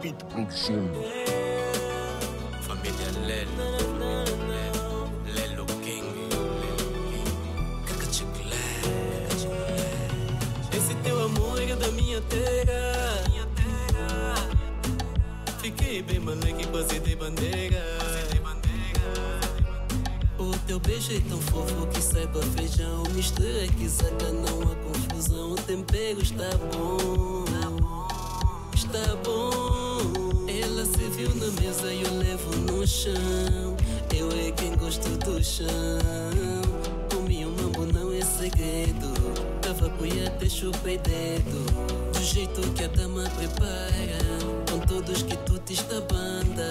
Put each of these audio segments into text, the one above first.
Pit Produção. Família Lelo, Lelo King. Esse teu amor é da minha terra. Fiquei bem moleque, passei de bandeira. O teu beijo é tão fofo que saiba feijão. Mistura que saca, não há confusão. O tempero está bom. Chão. Eu é quem gosto do chão. Comi um mambo, não é segredo. Tava até chupei dedo. Do jeito que a dama prepara. Com todos que tu te está banda.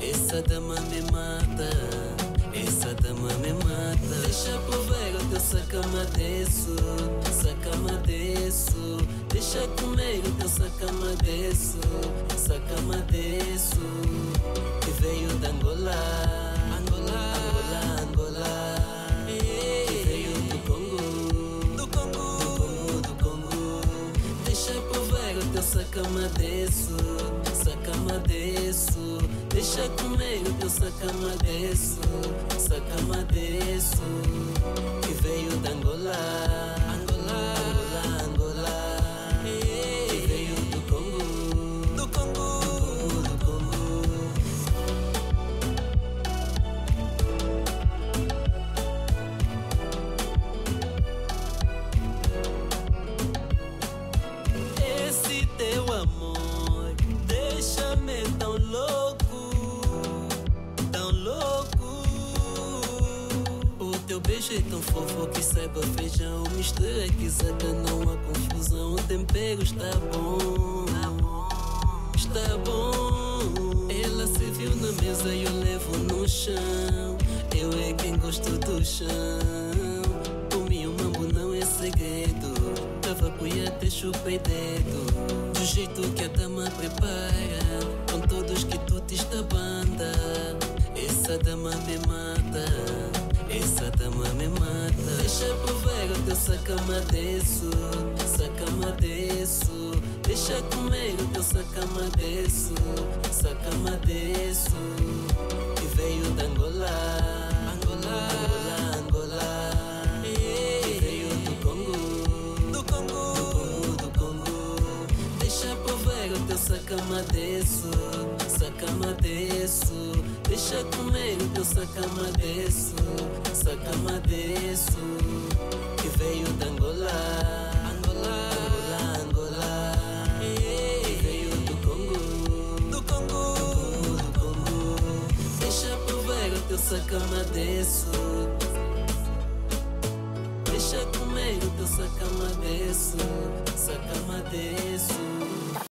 Essa dama me mata. Essa dama me mata Deixa por ver o teu sacamadeço Sacamadeço Deixa comer o teu sacamadeço Sacamadeço veio da Angola. Angola, Angola, Angola. Que veio do Congo. Do Congo, do Congo, Deixa por ver o teu sacamadeço Sacamadeço Deixa comer o teu sacamadeço Sacamadeço Que veio Angola Angola, teu beijo é tão fofo que saiba feijão. Mistura que saca, não há confusão. O tempero está bom, está bom. Ela se viu na mesa e eu levo no chão. Eu é quem gosto do chão. Comi um mambo, não é segredo. Tava cuia até chupei dedo. Do jeito que a dama prepara. Com todos que tu por ver o teu sacamadeço. Sacamadeço. Deixa comer o teu sacamadeço. Sacamadeço. Que veio da. Angola, sacamadeço. Sacamadeço. Deixa comer o teu sacamadeço. Sacamadeço. Que veio da Angola. Angola, Angola, Angola. Que veio do Congo. Do Congo, do Congo. Deixa o teu sacamadeço. Deixa comer o teu sacamadeço, sacamadeço.